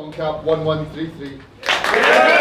on cap 1133.